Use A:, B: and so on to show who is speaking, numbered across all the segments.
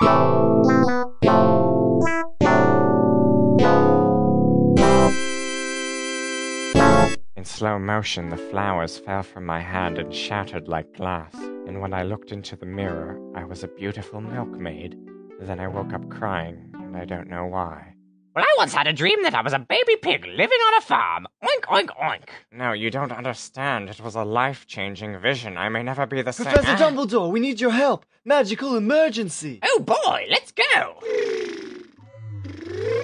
A: In slow motion, the flowers fell from my hand and shattered like glass. And when I looked into the mirror, I was a beautiful milkmaid. Then I woke up crying, and I don't know why.
B: Well, I once had a dream that I was a baby pig living on a farm. Oink, oink, oink.
A: No, you don't understand. It was a life changing vision. I may never be the same.
C: Professor! Dumbledore, we need your help. Magical emergency.
B: Oh boy, let's go.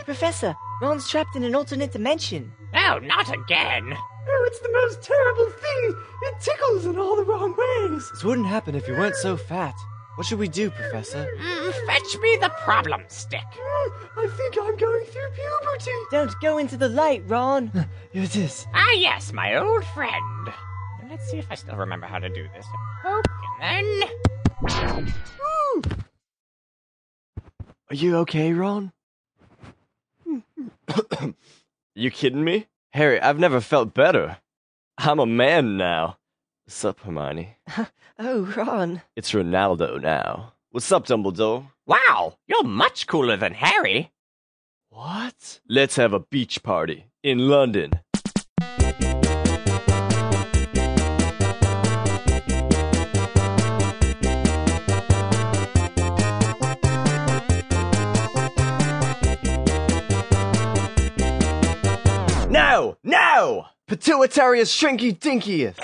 D: Professor, Ron's trapped in an alternate dimension.
B: Oh, not again.
C: Oh, it's the most terrible thing. It tickles in all the wrong ways. This wouldn't happen if you weren't so fat. What should we do, Professor?
B: Mm, fetch me the problem stick.
C: I think I'm going through puberty.
D: Don't go into the light, Ron.
C: Here it is.
B: Ah, yes, my old friend. Let's see if I still remember how to do this. Poke, and then.
C: Are you okay, Ron?
E: You kidding me? Harry, I've never felt better. I'm a man now. What's up, Hermione?
D: Oh, Ron.
E: It's Ronaldo now. What's up, Dumbledore?
B: Wow, you're much cooler than Harry.
C: What?
E: Let's have a beach party in London. No! No! Pituitarius shrinky dinkiest!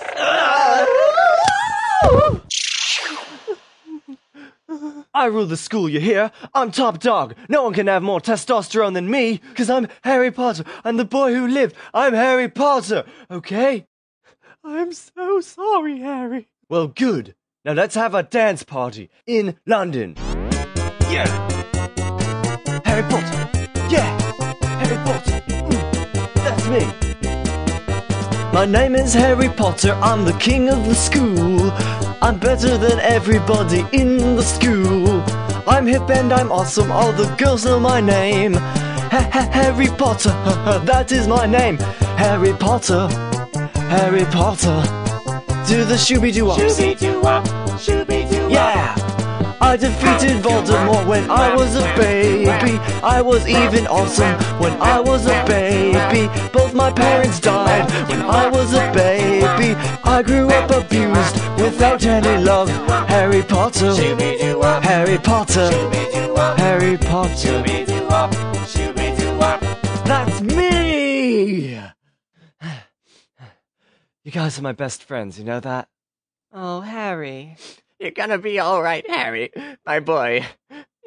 E: I rule the school, you hear? I'm top dog. No one can have more testosterone than me, because I'm Harry Potter. I'm the boy who lived. I'm Harry Potter, okay? I'm so sorry, Harry. Well, good. Now let's have a dance party in London. Yeah! Harry Potter! Yeah! Harry Potter! Mm, that's me. My name is Harry Potter, I'm the king of the school. I'm better than everybody in the school. I'm hip and I'm awesome, all the girls know my name. Ha ha Harry Potter, that is my name. Harry Potter, Harry Potter. Do the shooby doo
B: Shooby doo wop, shooby doo wop.
E: Yeah! I defeated Voldemort when I was a baby. I was even awesome when I was a baby. Both my parents died when I was a baby. I grew up abused without any love. Harry Potter.
B: Shooby doo wop,
E: Harry Potter.
B: shooby doo wop,
E: Harry Potter.
B: shooby doo wop, shooby doo wop.
E: That's me! You guys are my best friends, you know that?
D: Oh, Harry.
B: You're gonna be all right, Harry, my boy.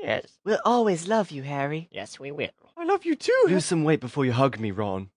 B: Yes,
D: We'll always love you, Harry.
B: yes, we will.
E: I love you too. Lose some weight before you hug me, Ron.